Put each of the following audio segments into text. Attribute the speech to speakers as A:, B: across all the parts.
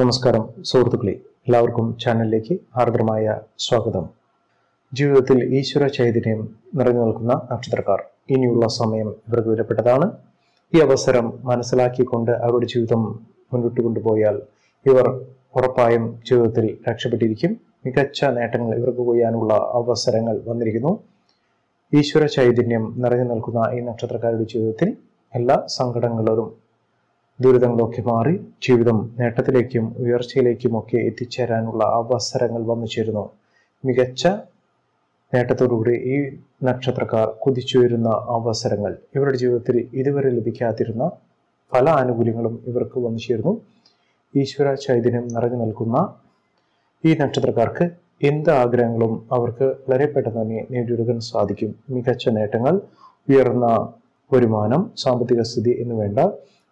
A: നമസ്കാരം സുഹൃത്തുക്കളെ. എല്ലാവർക്കും ചാനലിലേക്ക് ആർദ്രമായ സ്വാഗതം. ജീവിതത്തിൽ ഈശ്വര ചൈതന്യം നിറഞ്ഞു നിൽക്കുന്ന നക്ഷത്രക്കാർ. ഇനിയുള്ള സമയം ഇവർക്ക് വിലപ്പെട്ടതാണ്. ഈ അവസരം മനസ്സിലാക്കിക്കൊണ്ട് അവരുടെ ജീവിതം മുന്നോട്ട് കൊണ്ടുപോയാൽ ഇവർ ഉറപ്പായും ജീവിതത്തിൽ രക്ഷപ്പെട്ടിരിക്കും. മികച്ച നേട്ടങ്ങൾ ഇവർക്ക് കൊയ്യാനുള്ള അവസരങ്ങൾ വന്നിരിക്കുന്നു. ഈശ്വര ചൈതന്യം നിറഞ്ഞു നിൽക്കുന്ന ഈ നക്ഷത്രക്കാരുടെ ജീവിതത്തിൽ എല്ലാ സങ്കടങ്ങളും ദുരിതങ്ങളൊക്കെ മാറി ജീവിതം നേട്ടത്തിലേക്കും ഉയർച്ചയിലേക്കും ഒക്കെ എത്തിച്ചേരാനുള്ള അവസരങ്ങൾ വന്നു ചേരുന്നു. മികച്ച നേട്ടത്തോടുകൂടി ഈ നക്ഷത്രക്കാർ കുതിച്ചുയരുന്ന അവസരങ്ങൾ ഇവരുടെ ജീവിതത്തിൽ ഇതുവരെ ലഭിക്കാതിരുന്ന പല ആനുകൂല്യങ്ങളും ഇവർക്ക് വന്നു ചേരുന്നു. ഈശ്വര ചൈതന്യം നിറഞ്ഞു നിൽക്കുന്ന ഈ നക്ഷത്രക്കാർക്ക് എന്ത് ആഗ്രഹങ്ങളും അവർക്ക് വളരെ പെട്ടെന്ന് തന്നെ നേടിയെടുക്കാൻ സാധിക്കും. മികച്ച നേട്ടങ്ങൾ ഉയർന്ന വരുമാനം സാമ്പത്തിക സ്ഥിതി എന്ന് വേണ്ട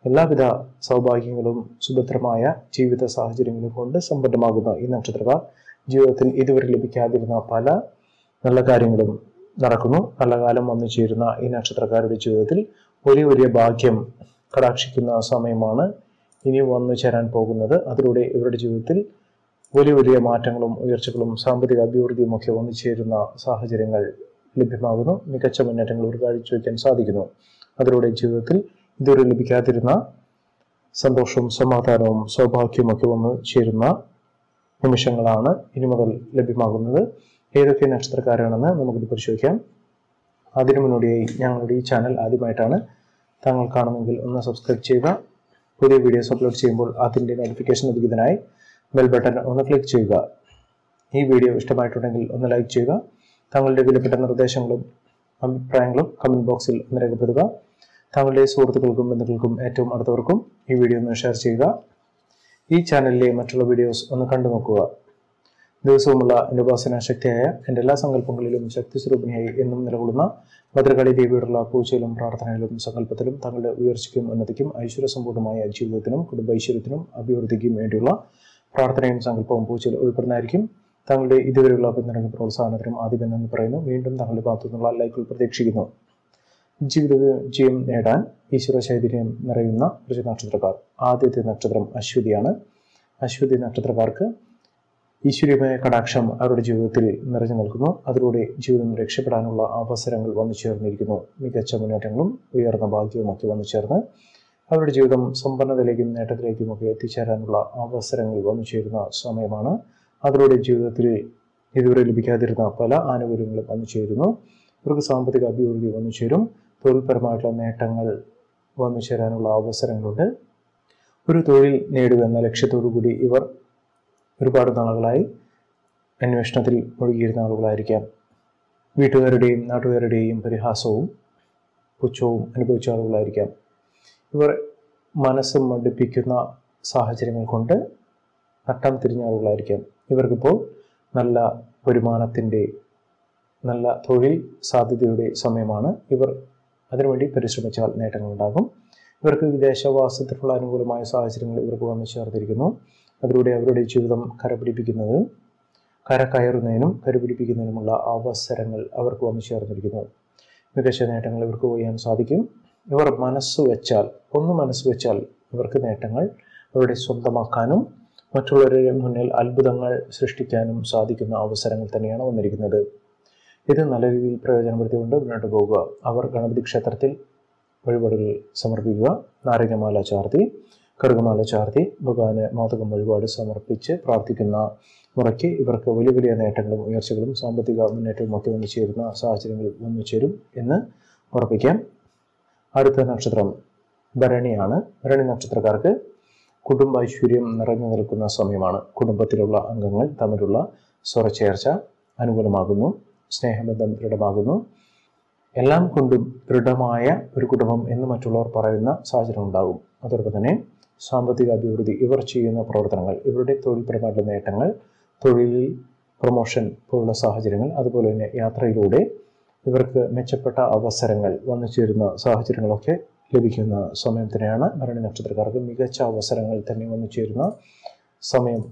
A: എല്ലാവിധ സൗഭാഗ്യങ്ങളും സുഭദ്രമായ ജീവിത സാഹചര്യങ്ങളും കൊണ്ട് സമ്പന്നമാകുന്ന ഈ നക്ഷത്രക്കാർ ജീവിതത്തിൽ ഇതുവരെ ലഭിക്കാതിരുന്ന പല നല്ല കാര്യങ്ങളും നടക്കുന്നു. നല്ല കാലം വന്നു ചേരുന്ന ഈ നക്ഷത്രക്കാരുടെ ജീവിതത്തിൽ വലിയ വലിയ ഭാഗ്യം കടാക്ഷിക്കുന്ന സമയമാണ് ഇനി വന്നു ചേരാൻ പോകുന്നത്. അതിലൂടെ ഇവരുടെ ജീവിതത്തിൽ വലിയ വലിയ മാറ്റങ്ങളും ഉയർച്ചകളും സാമ്പത്തിക അഭിവൃദ്ധിയും ഒക്കെ വന്നു ചേരുന്ന സാഹചര്യങ്ങൾ ലഭ്യമാകുന്നു. മികച്ച മുന്നേറ്റങ്ങൾ ഒരു കാഴ്ചവെക്കാൻ സാധിക്കുന്നു. അതിലൂടെ ജീവിതത്തിൽ ഇതുവരെ ലഭിക്കാതിരുന്ന സന്തോഷവും സമാധാനവും സൗഭാഗ്യവുമൊക്കെ വന്ന് ചേരുന്ന നിമിഷങ്ങളാണ് ഇനി മുതൽ ലഭ്യമാകുന്നത്. ഏതൊക്കെ നക്ഷത്രക്കാരാണെന്ന് നമുക്കിത് പരിശോധിക്കാം. അതിനു മുന്നോടിയായി ഞങ്ങളുടെ ഈ ചാനൽ ആദ്യമായിട്ടാണ് താങ്കൾ കാണുമെങ്കിൽ ഒന്ന് സബ്സ്ക്രൈബ് ചെയ്യുക. പുതിയ വീഡിയോസ് അപ്ലോഡ് ചെയ്യുമ്പോൾ അതിന്റെ നോട്ടിഫിക്കേഷൻ ലഭിക്കുന്നതിനായി ബെൽ ബട്ടൺ ഒന്ന് ക്ലിക്ക് ചെയ്യുക. ഈ വീഡിയോ ഇഷ്ടമായിട്ടുണ്ടെങ്കിൽ ഒന്ന് ലൈക്ക് ചെയ്യുക. താങ്കളുടെ വിലപ്പെട്ട നിർദ്ദേശങ്ങളും അഭിപ്രായങ്ങളും കമന്റ് ബോക്സിൽ ഒന്ന് രേഖപ്പെടുത്തുക. താങ്കളുടെ സുഹൃത്തുക്കൾക്കും ബന്ധുക്കൾക്കും ഏറ്റവും അടുത്തവർക്കും ഈ വീഡിയോ ഒന്ന് ഷെയർ ചെയ്യുക. ഈ ചാനലിലെ മറ്റുള്ള വീഡിയോസ് ഒന്ന് കണ്ടു നോക്കുക. ദിവസവുമുള്ള എന്റെ ഉപാസന ശക്തിയായ എന്റെ എല്ലാ സങ്കല്പങ്ങളിലും ശക്തി സ്വരൂപിണിയായി എന്നും നിലകൊള്ളുന്ന ഭദ്രകാളി ദേവിയോടുള്ള പൂജയിലും പ്രാർത്ഥനയിലും സങ്കല്പത്തിലും തങ്ങളുടെ ഉയർച്ചയ്ക്കും ഉന്നതിക്കും ഐശ്വര്യസമ്പൂർണമായ ജീവിതത്തിനും കുടുംബൈശ്വര്യത്തിനും അഭിവൃദ്ധിക്കും വേണ്ടിയുള്ള പ്രാർത്ഥനയും സങ്കല്പവും പൂജയിൽ ഉൾപ്പെടുന്നതായിരിക്കും. താങ്കളുടെ ഇതുവരെയുള്ള പിന്തുണയ്ക്കും പ്രോത്സാഹനത്തിനും ആദ്യം എന്ന് പറയുന്നു. വീണ്ടും താങ്കളുടെ ഭാഗത്തു നിന്നുള്ള ലൈക്കുകൾ പ്രതീക്ഷിക്കുന്നു. ജീവിത വിജയം നേടാൻ ഈശ്വര ചൈതന്യം നിറയുന്ന കുറച്ച് നക്ഷത്രക്കാർ. ആദ്യത്തെ നക്ഷത്രം അശ്വതിയാണ്. അശ്വതി നക്ഷത്രക്കാർക്ക് ഈശ്വര്യമായ കടാക്ഷം അവരുടെ ജീവിതത്തിൽ നിറഞ്ഞു നിൽക്കുന്നു. അതിലൂടെ ജീവിതം രക്ഷപ്പെടാനുള്ള അവസരങ്ങൾ വന്നു ചേർന്നിരിക്കുന്നു. മികച്ച മുന്നേറ്റങ്ങളും ഉയർന്ന ഭാഗ്യവും ഒക്കെ വന്നു ചേർന്ന് അവരുടെ ജീവിതം സമ്പന്നതയിലേക്കും നേട്ടത്തിലേക്കും ഒക്കെ എത്തിച്ചേരാനുള്ള അവസരങ്ങൾ വന്നു ചേരുന്ന സമയമാണ്. അതിലൂടെ ജീവിതത്തിൽ ഇതുവരെ ലഭിക്കാതിരുന്ന പല ആനുകൂല്യങ്ങളും വന്നു ചേരുന്നു. ഇവർക്ക് സാമ്പത്തിക അഭിവൃദ്ധി വന്നു ചേരും. തൊഴിൽപരമായിട്ടുള്ള നേട്ടങ്ങൾ വന്നു ചേരാനുള്ള അവസരങ്ങളുണ്ട്. ഒരു തൊഴിൽ നേടുക എന്ന ലക്ഷ്യത്തോടു കൂടി ഇവർ ഒരുപാട് നാളുകളായി അന്വേഷണത്തിൽ മുഴുകിയിരുന്ന ആളുകളായിരിക്കാം. വീട്ടുകാരുടെയും നാട്ടുകാരുടെയും പരിഹാസവും പുച്ഛവും അനുഭവിച്ച ആളുകളായിരിക്കാം. ഇവർ മനസ്സ് മടുപ്പിക്കുന്ന സാഹചര്യങ്ങൾ കൊണ്ട് നട്ടം തിരിഞ്ഞ ആളുകളായിരിക്കാം. ഇവർക്കിപ്പോൾ നല്ല വരുമാനത്തിന്റെ നല്ല തൊഴിൽ സാധ്യതയുടെ സമയമാണ്. ഇവർ അതിനുവേണ്ടി പരിശ്രമിച്ചാൽ നേട്ടങ്ങളുണ്ടാകും. ഇവർക്ക് വിദേശവാസത്തിനുള്ള അനുകൂലമായ സാഹചര്യങ്ങൾ ഇവർക്ക് വന്നു ചേർത്തിരിക്കുന്നു അതിലൂടെ അവരുടെ ജീവിതം കരപിടിപ്പിക്കുന്നത് കരകയറുന്നതിനും കരുപിടിപ്പിക്കുന്നതിനുമുള്ള അവസരങ്ങൾ അവർക്ക് വന്നു ചേർന്നിരിക്കുന്നു. മികച്ച നേട്ടങ്ങൾ ഇവർക്ക് ചെയ്യാൻ സാധിക്കും. ഇവർ മനസ്സ് വെച്ചാൽ ഒന്ന് മനസ്സ് വെച്ചാൽ ഇവർക്ക് നേട്ടങ്ങൾ അവരുടെ സ്വന്തമാക്കാനും മറ്റുള്ളവരുടെ മുന്നിൽ അത്ഭുതങ്ങൾ സൃഷ്ടിക്കാനും സാധിക്കുന്ന അവസരങ്ങൾ തന്നെയാണ് വന്നിരിക്കുന്നത്. ഇത് നല്ല രീതിയിൽ പ്രയോജനപ്പെടുത്തിക്കൊണ്ട് മുന്നോട്ട് പോകുക. അവർ ഗണപതി ക്ഷേത്രത്തിൽ വഴിപാടുകൾ സമർപ്പിക്കുക. നാരങ്ങമാല ചാർത്തി കറുകമാല ചാർത്തി ഭഗവാന് മോദകം വഴിപാട് സമർപ്പിച്ച് പ്രാർത്ഥിക്കുന്ന മുറയ്ക്ക് ഇവർക്ക് വലിയ വലിയ നേട്ടങ്ങളും ഉയർച്ചകളും സാമ്പത്തിക മുന്നേറ്റവും ഒക്കെ വന്നു ചേരുന്ന സാഹചര്യങ്ങൾ വന്നു ചേരും എന്ന് ഉറപ്പിക്കാം. അടുത്ത നക്ഷത്രം ഭരണിയാണ്. ഭരണി നക്ഷത്രക്കാർക്ക് കുടുംബ ഐശ്വര്യം നിറഞ്ഞു നിൽക്കുന്ന സമയമാണ്. കുടുംബത്തിലുള്ള അംഗങ്ങൾ തമ്മിലുള്ള സ്വരച്ചേർച്ച അനുകൂലമാകുന്നു. സ്നേഹബന്ധം ദൃഢമാകുന്നു എല്ലാം കൊണ്ടും ദൃഢമായ ഒരു കുടുംബം എന്ന് മറ്റുള്ളവർ പറയുന്ന സാഹചര്യം ഉണ്ടാകും. അതോടൊപ്പം തന്നെ സാമ്പത്തിക അഭിവൃദ്ധി ഇവർ ചെയ്യുന്ന പ്രവർത്തനങ്ങൾ ഇവരുടെ തൊഴിൽപരമായിട്ടുള്ള നേട്ടങ്ങൾ തൊഴിലിൽ പ്രൊമോഷൻ പോലുള്ള സാഹചര്യങ്ങൾ അതുപോലെ തന്നെ യാത്രയിലൂടെ ഇവർക്ക് മെച്ചപ്പെട്ട അവസരങ്ങൾ വന്നു ചേരുന്ന സാഹചര്യങ്ങളൊക്കെ ലഭിക്കുന്ന സമയം തന്നെയാണ്. ഭരണി നക്ഷത്രക്കാർക്ക് മികച്ച അവസരങ്ങൾ തന്നെ വന്നു ചേരുന്ന സമയം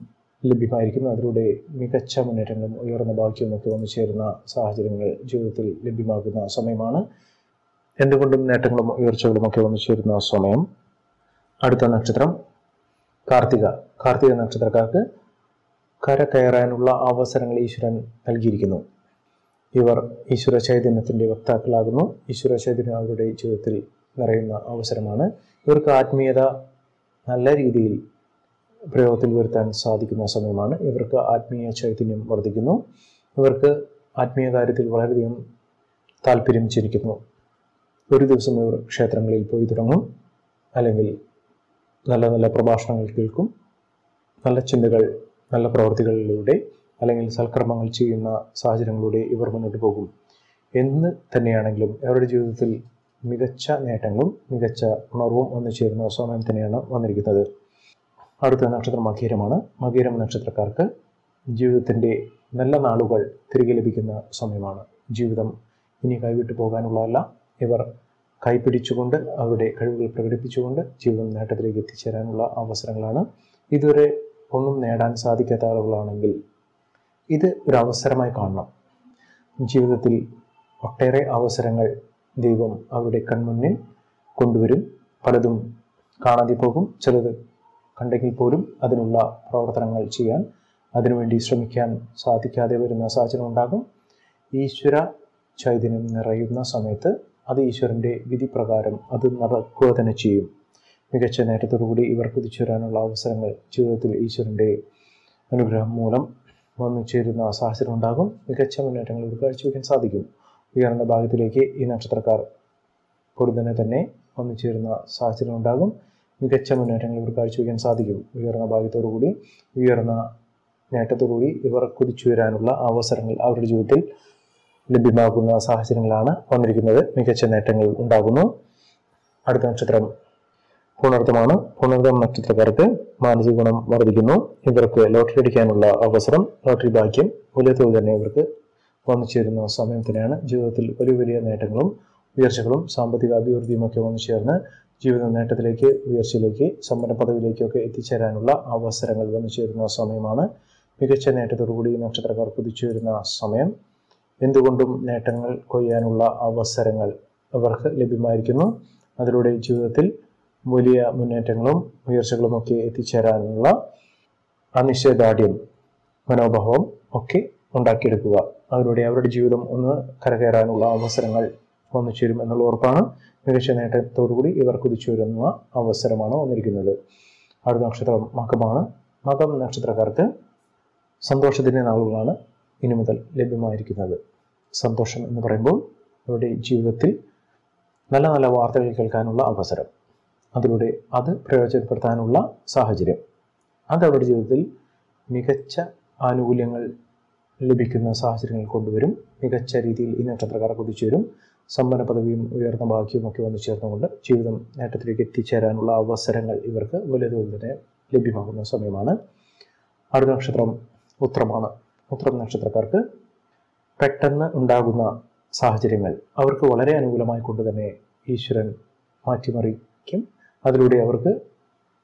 A: ലഭ്യമായിരിക്കുന്നു. അതിലൂടെ മികച്ച മുന്നേറ്റങ്ങളും ഉയർന്ന ഭാഗ്യവും ഒക്കെ വന്നു ചേരുന്ന സാഹചര്യങ്ങൾ ജീവിതത്തിൽ ലഭ്യമാകുന്ന സമയമാണ്. എന്തുകൊണ്ടും നേട്ടങ്ങളും ഉയർച്ചകളും ഒക്കെ വന്നു ചേരുന്ന സമയം. അടുത്ത നക്ഷത്രം കാർത്തിക. കാർത്തിക നക്ഷത്രക്കാർക്ക് കര കയറാനുള്ള അവസരങ്ങൾ ഈശ്വരൻ നൽകിയിരിക്കുന്നു. ഇവർ ഈശ്വര ചൈതന്യത്തിന്റെ വക്താക്കളാകുന്നു. ഈശ്വര ചൈതന്യം അവരുടെ ജീവിതത്തിൽ നിറയുന്ന അവസരമാണ്. ഇവർക്ക് ആത്മീയത നല്ല രീതിയിൽ പ്രയോഗത്തിൽ വരുത്താൻ സാധിക്കുന്ന സമയമാണ്. ഇവർക്ക് ആത്മീയ ചൈതന്യം വർദ്ധിക്കുന്നു. ഇവർക്ക് ആത്മീയ കാര്യത്തിൽ വളരെയധികം താല്പര്യം ജനിക്കുന്നു ഒരു ദിവസം ഇവർ ക്ഷേത്രങ്ങളിൽ പോയി തുടങ്ങും. അല്ലെങ്കിൽ നല്ല നല്ല പ്രഭാഷണങ്ങൾ കേൾക്കും. നല്ല ചിന്തകൾ നല്ല പ്രവർത്തികളിലൂടെ അല്ലെങ്കിൽ സൽക്രമങ്ങൾ ചെയ്യുന്ന സാഹചര്യങ്ങളിലൂടെ ഇവർ മുന്നോട്ട് പോകും. എന്ന് തന്നെയാണെങ്കിലും അവരുടെ ജീവിതത്തിൽ മികച്ച നേട്ടങ്ങളും മികച്ച ഉണർവും ഒന്നു ചേരുന്ന സമയം തന്നെയാണ് വന്നിരിക്കുന്നത്. അടുത്ത നക്ഷത്രം മകീരമാണ്. മകീരം നക്ഷത്രക്കാർക്ക് ജീവിതത്തിന്റെ നല്ല നാളുകൾ തിരികെ ലഭിക്കുന്ന സമയമാണ്. ജീവിതം ഇനി കൈവിട്ടു പോകാനുള്ളതല്ല. ഇവർ കൈപിടിച്ചുകൊണ്ട് അവരുടെ കഴിവുകൾ പ്രകടിപ്പിച്ചുകൊണ്ട് ജീവിതം നേട്ടത്തിലേക്ക് എത്തിച്ചേരാനുള്ള അവസരങ്ങളാണ്. ഇതുവരെ ഒന്നും നേടാൻ സാധിക്കാത്ത ആളുകളാണെങ്കിൽ ഇത് ഒരു അവസരമായി കാണണം. ജീവിതത്തിൽ ഒട്ടേറെ അവസരങ്ങൾ ദൈവം അവരുടെ കൺമുന്നിൽ കൊണ്ടുവരും. പലതും കാണാതെ പോകും. ചിലത് കണ്ടെങ്കിൽ പോലും അതിനുള്ള പ്രവർത്തനങ്ങൾ ചെയ്യാൻ അതിനുവേണ്ടി ശ്രമിക്കാൻ സാധിക്കാതെ വരുന്ന സാഹചര്യം ഉണ്ടാകും. ഈശ്വര ചൈതന്യം നിറയുന്ന സമയത്ത് അത് ഈശ്വരന്റെ വിധി പ്രകാരം അത് നടക്കുക തന്നെ ചെയ്യും. മികച്ച നേട്ടത്തോടുകൂടി ഇവർ കുതിച്ചുവരാനുള്ള അവസരങ്ങൾ ജീവിതത്തിൽ ഈശ്വരന്റെ അനുഗ്രഹം മൂലം വന്നു ചേരുന്ന സാഹചര്യം ഉണ്ടാകും. മികച്ച മുന്നേറ്റങ്ങൾ ഇവർ കാഴ്ചവെക്കാൻ സാധിക്കും. ഉയർന്ന ഭാഗത്തിലേക്ക് ഈ നക്ഷത്രക്കാർ പൊടുതനെ തന്നെ വന്നു ചേരുന്ന സാഹചര്യം ഉണ്ടാകും. മികച്ച മുന്നേറ്റങ്ങൾ ഇവർ കാഴ്ചവെക്കാൻ സാധിക്കും. ഉയർന്ന ഭാഗ്യത്തോടുകൂടി ഉയർന്ന നേട്ടത്തോടുകൂടി ഇവർ കുതിച്ചുയരാനുള്ള അവസരങ്ങൾ അവരുടെ ജീവിതത്തിൽ ലഭ്യമാകുന്ന സാഹചര്യങ്ങളാണ് വന്നിരിക്കുന്നത്. മികച്ച നേട്ടങ്ങൾ ഉണ്ടാകുന്നു. അടുത്ത നക്ഷത്രം പുണർത്തമാണ്. പുണർത്തം നക്ഷത്രക്കാർക്ക് മാനസിക ഗുണം വർദ്ധിക്കുന്നു. ഇവർക്ക് ലോട്ടറി അടിക്കാനുള്ള അവസരം ലോട്ടറി ഭാഗ്യം വലിയ തോതിൽ തന്നെ ഇവർക്ക് വന്നു ചേരുന്ന സമയം തന്നെയാണ്. ജീവിതത്തിൽ വലിയ വലിയ നേട്ടങ്ങളും ഉയർച്ചകളും സാമ്പത്തിക അഭിവൃദ്ധിയും ഒക്കെ വന്നു ചേർന്ന് ജീവിത നേട്ടത്തിലേക്ക് ഉയർച്ചയിലേക്ക് സമ്പന്ന പദവിയിലേക്കൊക്കെ എത്തിച്ചേരാനുള്ള അവസരങ്ങൾ വന്നു ചേരുന്ന സമയമാണ്. മികച്ച നേട്ടത്തോടുകൂടി നക്ഷത്രക്കാർ കുതിച്ചു വരുന്ന സമയം. എന്തുകൊണ്ടും നേട്ടങ്ങൾ കൊയ്യാനുള്ള അവസരങ്ങൾ അവർക്ക് ലഭ്യമായിരിക്കുന്നു. അതിലൂടെ ജീവിതത്തിൽ വലിയ മുന്നേറ്റങ്ങളും ഉയർച്ചകളും ഒക്കെ എത്തിച്ചേരാനുള്ള അനിശ്ചയദാർഢ്യം മനോഭാവം ഒക്കെ ഉണ്ടാക്കിയെടുക്കുക. അതിലൂടെ അവരുടെ ജീവിതം ഒന്ന് കരകയറാനുള്ള അവസരങ്ങൾ വന്നു ചേരും എന്നുള്ള ഉറപ്പാണ്. മികച്ച നേട്ടത്തോടുകൂടി ഇവർ കുതിച്ചു വരുന്ന അവസരമാണ് വന്നിരിക്കുന്നത്. അടുത്ത നക്ഷത്രം മകമാണ്. മകം നക്ഷത്രക്കാർക്ക് സന്തോഷത്തിന്റെ നാളുകളാണ് ഇനി മുതൽ ലഭ്യമായിരിക്കുന്നത്. സന്തോഷം എന്ന് പറയുമ്പോൾ അവരുടെ ജീവിതത്തിൽ നല്ല നല്ല വാർത്തകൾ കേൾക്കാനുള്ള അവസരം. അതിലൂടെ അത് പ്രയോജനപ്പെടുത്താനുള്ള സാഹചര്യം. അത് അവരുടെ ജീവിതത്തിൽ മികച്ച ആനുകൂല്യങ്ങൾ ലഭിക്കുന്ന സാഹചര്യങ്ങൾ കൊണ്ടുവരും. മികച്ച രീതിയിൽ ഈ നക്ഷത്രക്കാർ കുതിച്ചുവരും സമ്പന്ന പദവിയും ഉയർന്ന ബാക്കിയും ഒക്കെ വന്നു ചേർന്നുകൊണ്ട് ജീവിതം നേട്ടത്തിലേക്ക് എത്തിച്ചേരാനുള്ള അവസരങ്ങൾ ഇവർക്ക് വലിയ തോതിൽ തന്നെ ലഭ്യമാകുന്ന സമയമാണ്. അടുത്ത നക്ഷത്രം ഉത്രമാണ് ഉത്രം നക്ഷത്രക്കാർക്ക് പെട്ടെന്ന് ഉണ്ടാകുന്ന സാഹചര്യങ്ങൾ. അവർക്ക് വളരെ അനുകൂലമായി കൊണ്ട് തന്നെ ഈശ്വരൻ മാറ്റിമറിക്കും. അതിലൂടെ അവർക്ക്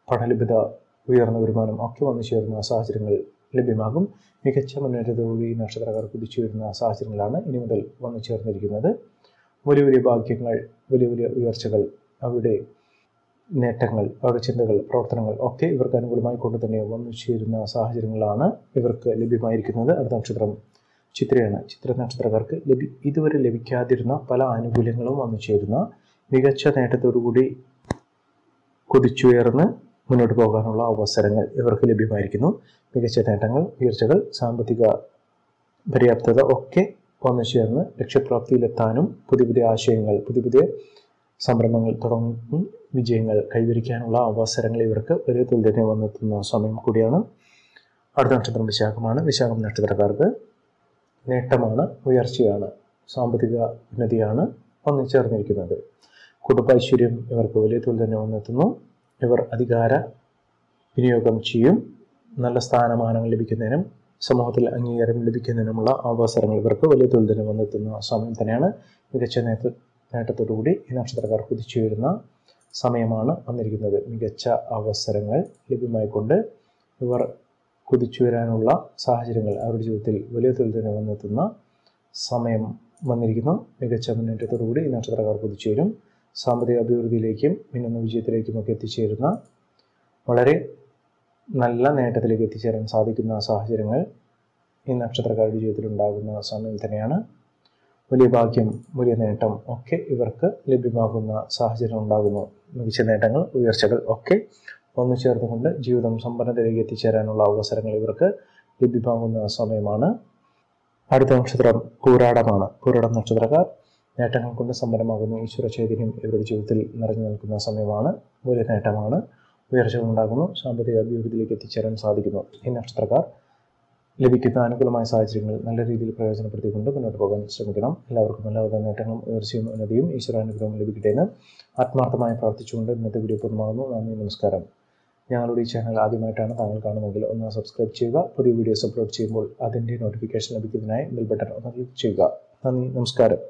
A: പഠനലഭ്യത ഉയർന്ന വരുമാനം ഒക്കെ വന്നു ചേരുന്ന സാഹചര്യങ്ങൾ ലഭ്യമാകും. മികച്ച മുന്നേറ്റത്തോടുകൂടി നക്ഷത്രക്കാർ കുതിച്ചു വരുന്ന സാഹചര്യങ്ങളാണ് ഇനി മുതൽ വന്നു ചേർന്നിരിക്കുന്നത്. വലിയ വലിയ ഭാഗ്യങ്ങൾ വലിയ വലിയ ഉയർച്ചകൾ അവരുടെ നേട്ടങ്ങൾ അവരുടെ ചിന്തകൾ പ്രവർത്തനങ്ങൾ ഒക്കെ ഇവർക്ക് അനുകൂലമായി കൊണ്ട് തന്നെ വന്നു ചേരുന്ന സാഹചര്യങ്ങളാണ് ഇവർക്ക് ലഭ്യമായിരിക്കുന്നത്. അടുത്ത നക്ഷത്രം ചിത്രയാണ്. ചിത്ര നക്ഷത്രക്കാർക്ക് ലഭി ഇതുവരെ ലഭിക്കാതിരുന്ന പല ആനുകൂല്യങ്ങളും വന്നു ചേരുന്ന മികച്ച നേട്ടത്തോടുകൂടി കുതിച്ചുയർന്ന് മുന്നോട്ട് പോകാനുള്ള അവസരങ്ങൾ ഇവർക്ക് ലഭ്യമായിരിക്കുന്നു. മികച്ച നേട്ടങ്ങൾ ഉയർച്ചകൾ സാമ്പത്തിക പര്യാപ്തത ഒക്കെ വന്നു ചേർന്ന് ലക്ഷ്യപ്രാപ്തിയിലെത്താനും പുതിയ പുതിയ ആശയങ്ങൾ പുതിയ പുതിയ സംരംഭങ്ങൾ തുടങ്ങും വിജയങ്ങൾ കൈവരിക്കാനുള്ള അവസരങ്ങൾ ഇവർക്ക് വലിയ തുല്യത തന്നെ വന്നെത്തുന്ന സമയം കൂടിയാണ്. അടുത്ത നക്ഷത്രം വിശാഖമാണ്. വിശാഖം നക്ഷത്രക്കാർക്ക് നേട്ടമാണ് ഉയർച്ചയാണ് സാമ്പത്തിക ഉന്നതിയാണ് വന്നു ചേർന്നിരിക്കുന്നത്. കുടുംബൈശ്വര്യം ഇവർക്ക് വലിയ തോതിൽ തന്നെ വന്നെത്തുന്നു. ഇവർ അധികാര വിനിയോഗം ചെയ്യും നല്ല സ്ഥാനമാനങ്ങൾ ലഭിക്കുന്നതിനും സമൂഹത്തിൽ അംഗീകാരം ലഭിക്കുന്നതിനുമുള്ള അവസരങ്ങൾ ഇവർക്ക് വലിയ തൊഴിൽ തന്നെ വന്നെത്തുന്ന സമയം തന്നെയാണ്. മികച്ച നേത്ത നേട്ടത്തോടുകൂടി ഈ നക്ഷത്രക്കാർ കുതിച്ചുയരുന്ന സമയമാണ് വന്നിരിക്കുന്നത്. മികച്ച അവസരങ്ങൾ ലഭ്യമായിക്കൊണ്ട് ഇവർ കുതിച്ചു വരാനുള്ള സാഹചര്യങ്ങൾ അവരുടെ ജീവിതത്തിൽ വലിയ തൊഴിൽ തന്നെ വന്നെത്തുന്ന സമയം വന്നിരിക്കുന്നു. മികച്ച മുന്നേറ്റത്തോടുകൂടി ഈ നക്ഷത്രക്കാർ കുതിച്ചുയരും സാമ്പത്തിക അഭിവൃദ്ധിയിലേക്കും മിന്നുന്ന വിജയത്തിലേക്കും ഒക്കെ എത്തിച്ചേരുന്ന വളരെ നല്ല നേട്ടത്തിലേക്ക് എത്തിച്ചേരാൻ സാധിക്കുന്ന സാഹചര്യങ്ങൾ ഈ നക്ഷത്രക്കാരുടെ ജീവിതത്തിൽ ഉണ്ടാകുന്ന സമയം തന്നെയാണ്. വലിയ ഭാഗ്യം വലിയ നേട്ടം ഒക്കെ ഇവർക്ക് ലഭ്യമാകുന്ന സാഹചര്യം ഉണ്ടാകുന്നു. മികച്ച നേട്ടങ്ങൾ ഉയർച്ചകൾ ഒക്കെ ഒന്നു ചേർന്നുകൊണ്ട് ജീവിതം സമ്പന്നതയിലേക്ക് എത്തിച്ചേരാനുള്ള അവസരങ്ങൾ ഇവർക്ക് ലഭ്യമാകുന്ന സമയമാണ്. അടുത്ത നക്ഷത്രം പൂരാടമാണ്. പൂരാടം നക്ഷത്രക്കാർ നേട്ടങ്ങൾ കൊണ്ട് സമ്പന്നമാകുന്ന ഈശ്വര ചൈതന്യം ഇവരുടെ ജീവിതത്തിൽ നിറഞ്ഞു നിൽക്കുന്ന സമയമാണ്. വലിയ നേട്ടമാണ്. ഉയർച്ചകൾ ഉണ്ടാകുന്നു സാമ്പത്തിക അഭിവൃദ്ധിയിലേക്ക് എത്തിച്ചേരാൻ സാധിക്കുന്നു. ഈ നക്ഷത്രക്കാർ ലഭിക്കുന്ന അനുകൂലമായ സാഹചര്യങ്ങൾ നല്ല രീതിയിൽ പ്രയോജനപ്പെടുത്തിക്കൊണ്ട് മുന്നോട്ട് പോകാൻ ശ്രമിക്കണം. എല്ലാവർക്കും എല്ലാവിധ നേട്ടങ്ങളും ഉയർച്ചയും ഉന്നതിയും ഈശ്വരാനുഗ്രഹം ലഭിക്കട്ടെ എന്ന് ആത്മാർത്ഥമായി പ്രാർത്ഥിച്ചുകൊണ്ട് ഇന്നത്തെ വീഡിയോ പൂർണമാകുന്നു. നന്ദി നമസ്കാരം. ഞങ്ങളുടെ ഈ ചാനൽ ആദ്യമായിട്ടാണ് താങ്കൾ കാണുന്നതെങ്കിൽ ഒന്ന് സബ്സ്ക്രൈബ് ചെയ്യുക. പുതിയ വീഡിയോസ് അപ്ലോഡ് ചെയ്യുമ്പോൾ അതിന്റെ നോട്ടിഫിക്കേഷൻ ലഭിക്കുന്നതിനായി ബെൽ ബട്ടൺ ഒന്ന് ക്ലിക്ക് ചെയ്യുക. നന്ദി നമസ്കാരം.